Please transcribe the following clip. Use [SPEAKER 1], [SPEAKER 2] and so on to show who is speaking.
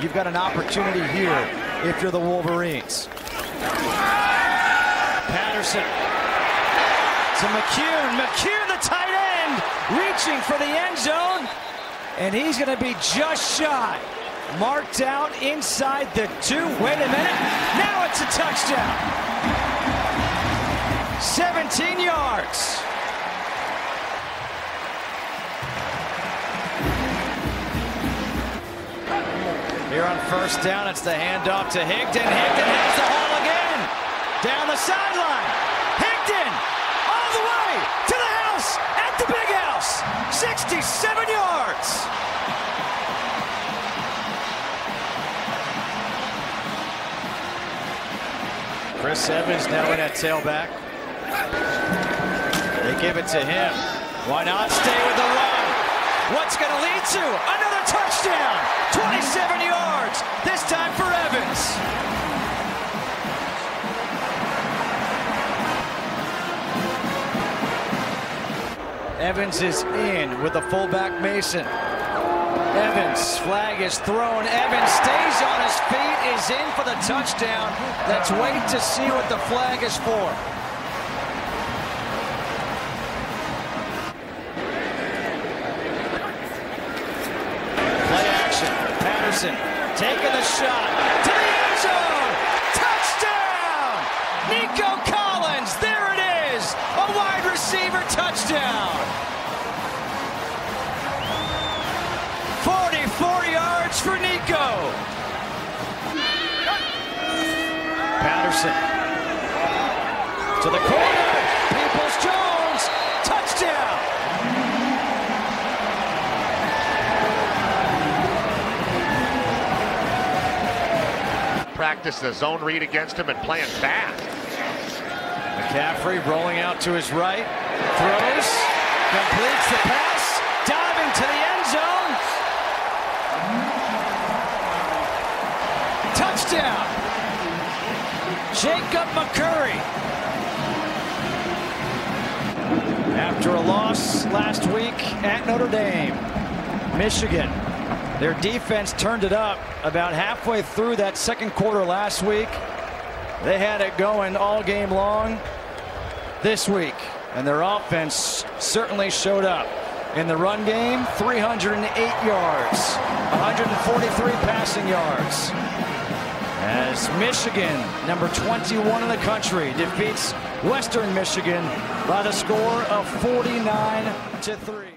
[SPEAKER 1] You've got an opportunity here if you're the Wolverines. Patterson to McKeon. McKeon, the tight end, reaching for the end zone. And he's going to be just shy. Marked out inside the two. Wait a minute. Now it's a touchdown. 17 Here on first down, it's the handoff to Higdon. Higdon has the hole again. Down the sideline. Higdon all the way to the house at the big house. 67 yards. Chris Evans now in at tailback. They give it to him. Why not stay with the run? What's going to lead to? Another touchdown. 27 yards. This time for Evans. Evans is in with the fullback Mason. Evans, flag is thrown. Evans stays on his feet, is in for the touchdown. Let's wait to see what the flag is for. Taking the shot to the end zone. Touchdown! Nico Collins. There it is. A wide receiver touchdown. 44 yards for Nico. Patterson to the corner.
[SPEAKER 2] Practice the zone read against him and playing fast.
[SPEAKER 1] McCaffrey rolling out to his right. Throws. Completes the pass. Diving to the end zone. Touchdown. Jacob McCurry. After a loss last week at Notre Dame, Michigan, their defense turned it up about halfway through that second quarter last week. They had it going all game long this week, and their offense certainly showed up. In the run game, 308 yards, 143 passing yards. As Michigan, number 21 in the country, defeats Western Michigan by the score of 49 to 3.